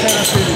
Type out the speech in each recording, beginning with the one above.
Gracias.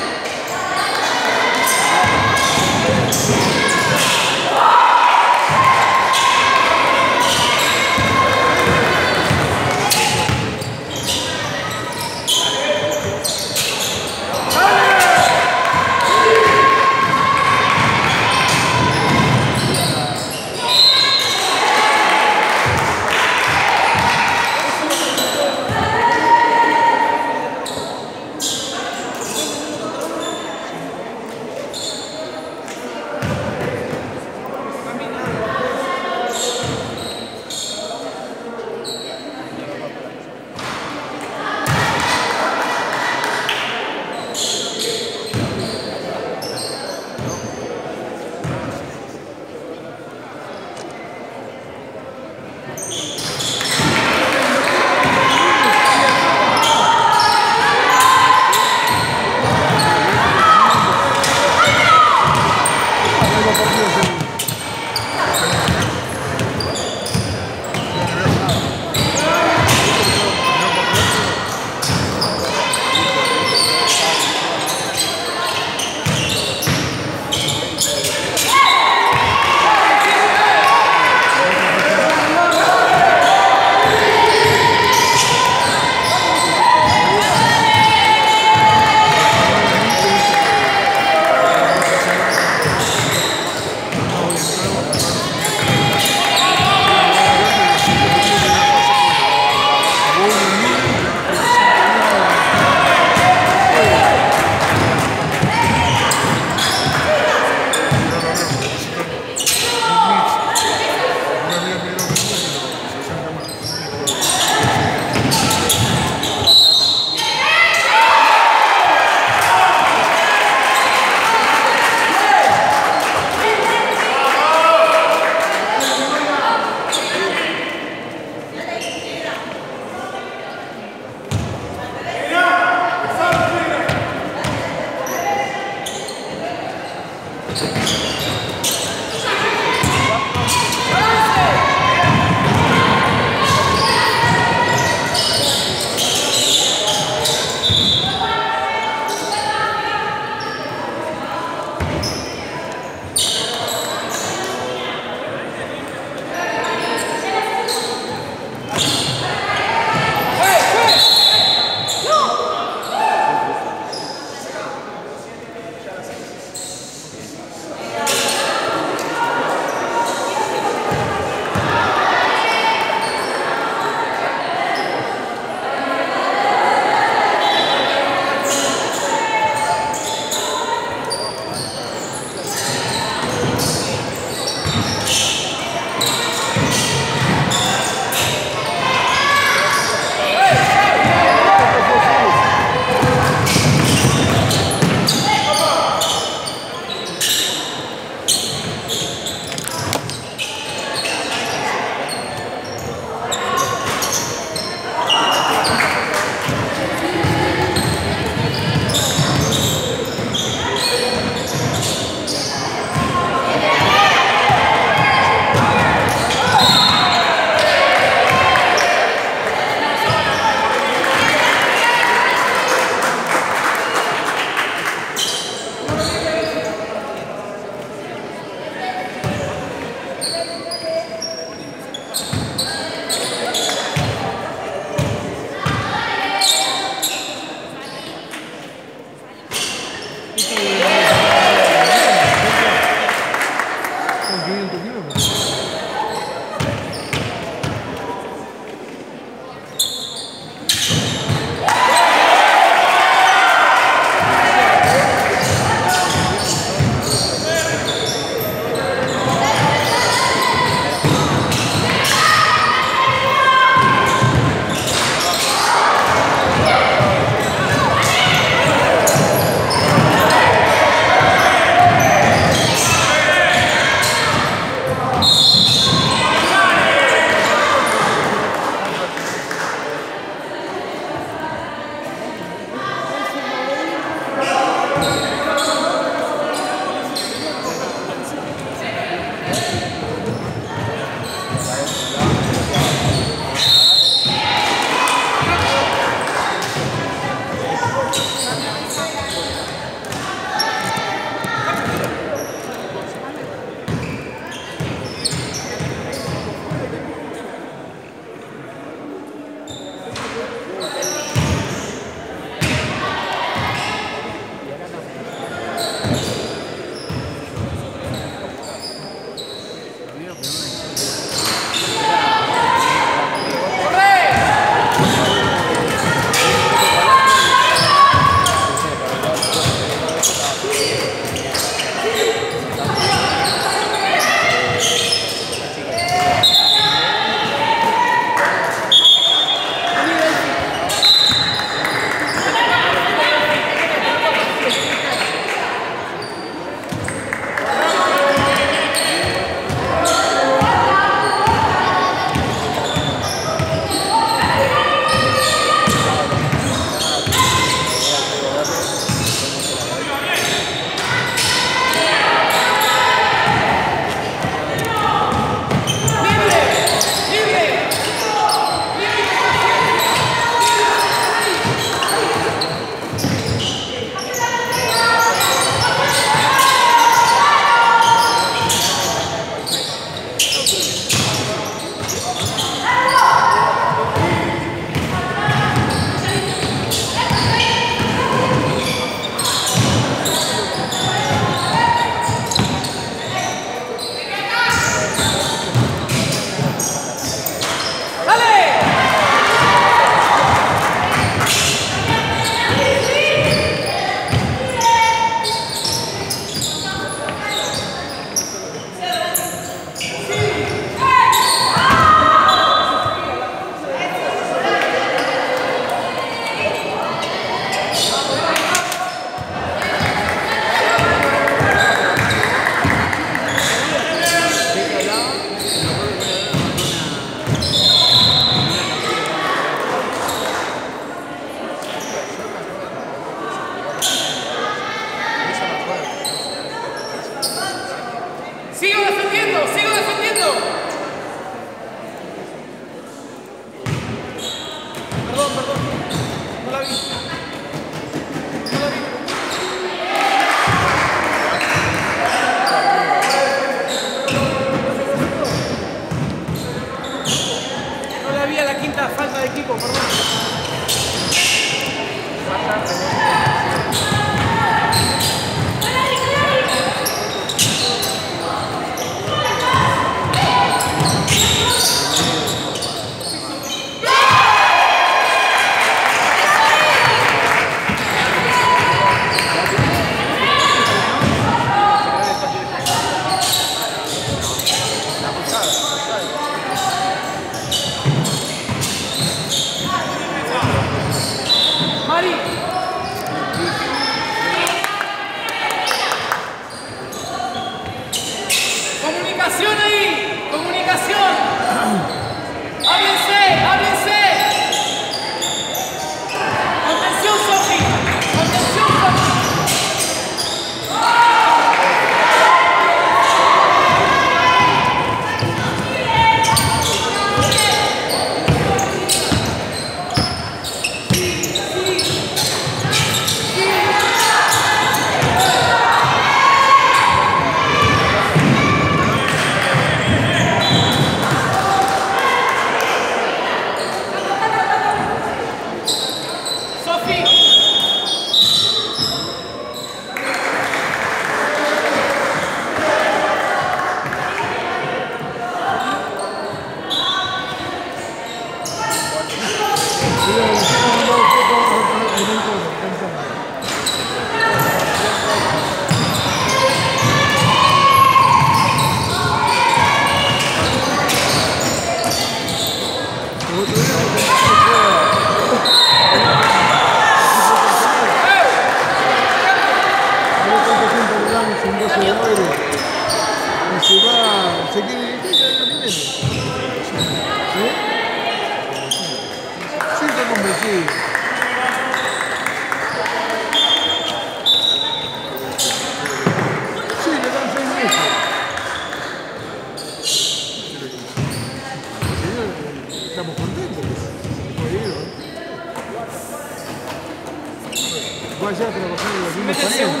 Voy allá a trabajar en la misma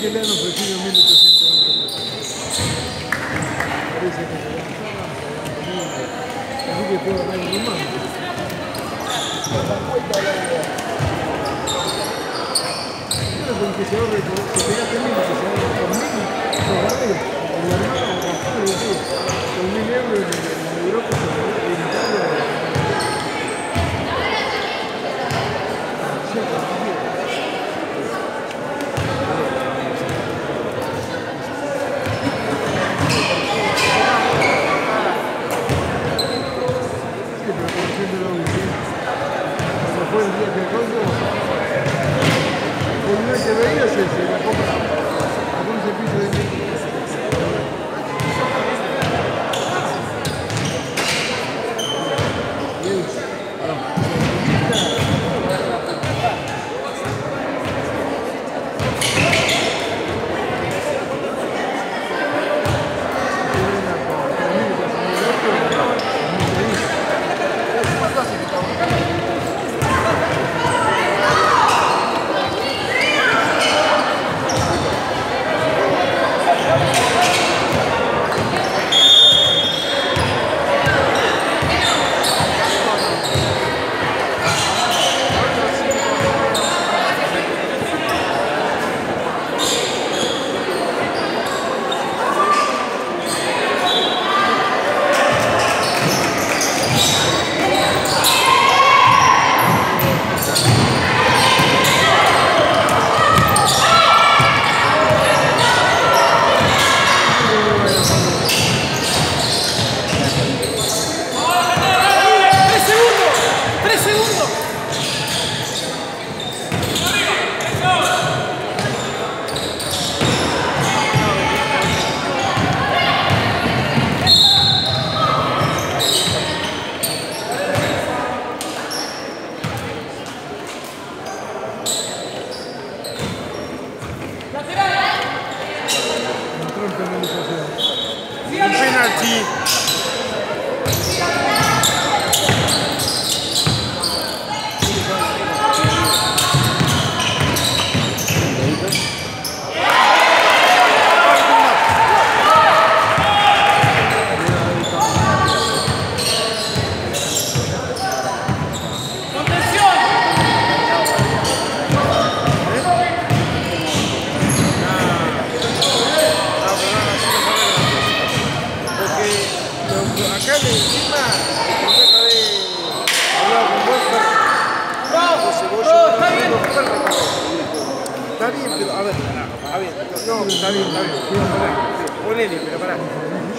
que le han ofrecido 1.800 euros. Parece que se lanzaba. Así que puedo ganar un más. Pero con que se ahorre, que. Thank you. penalty. Está bien, está bien. Ponele, pero pará.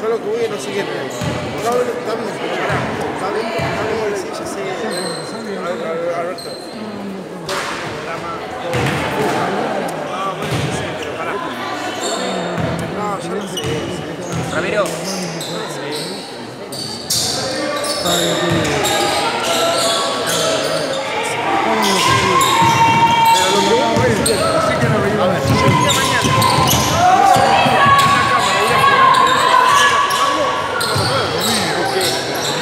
Yo lo que voy es lo siguiente. Está bien, está bien, pero pará. Está bien, está bien, sí, ya sé. Alberto. Programa, todo. Ah, bueno, sí, sí, pero pará. No, yo no sé. Ramiro, Pero lo que vamos a decir es, Así que no veía a ver, si yo vine mañana, una cámara, ir a jugar con eso, no lo puedo. Porque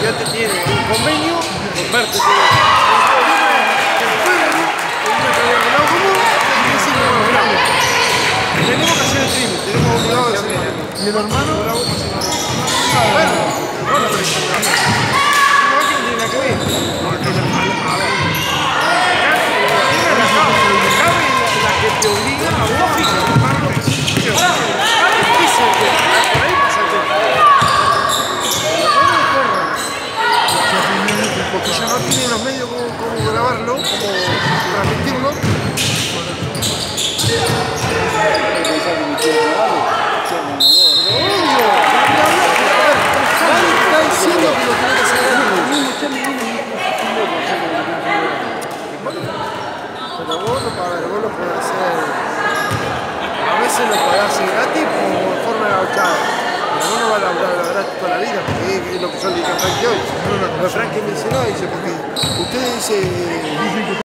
ya te tiene un convenio con verte todo. Tenemos que hacer el streaming, tenemos obligado de hacer el streaming. ¿Y el hermano? Bueno, no la presentación. No es que no tiene nada que ver. Porque la, a ver, la cabe, la cabe es la que te obliga a bueno. Porque no tienen los medios como, grabarlo, como. Obvio, nadie está diciendo que lo tiene que hacer Pero vos lo, para, vos lo podés hacer. A veces lo podés hacer gratis por forma de gauchada. Pero vos no vas a laburar gratis toda la vida, porque es lo que dije a Frankie hoy. Pero Frankie me dice, no, dice, porque usted dice.